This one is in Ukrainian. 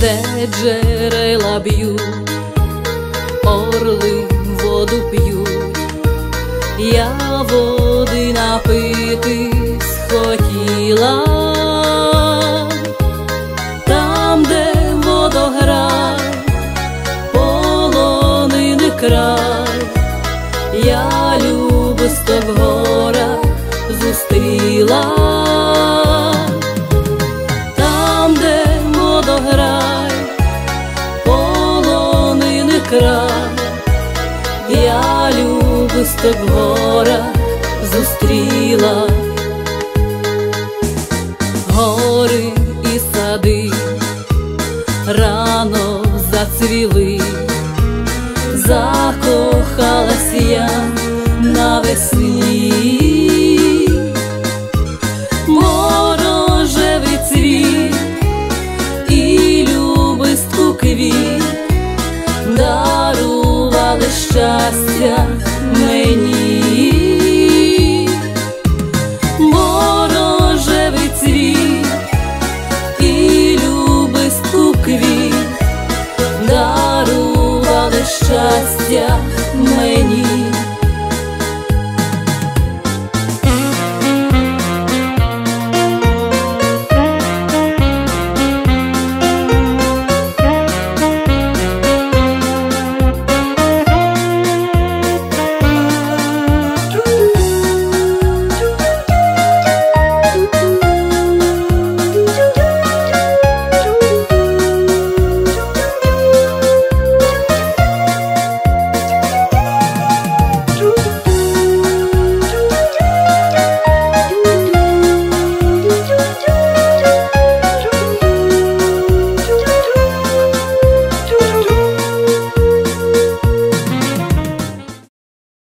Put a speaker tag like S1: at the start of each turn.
S1: де джерела б'ють, орли воду п'ють, я води напитись хотіла, там, де водограй, полонини край, я люблю з. Полонини я любисто в зустріла. Гори і сади рано зацвіли, закохалась я навесні, морожевий цвіт і любистку квіт щастя мені.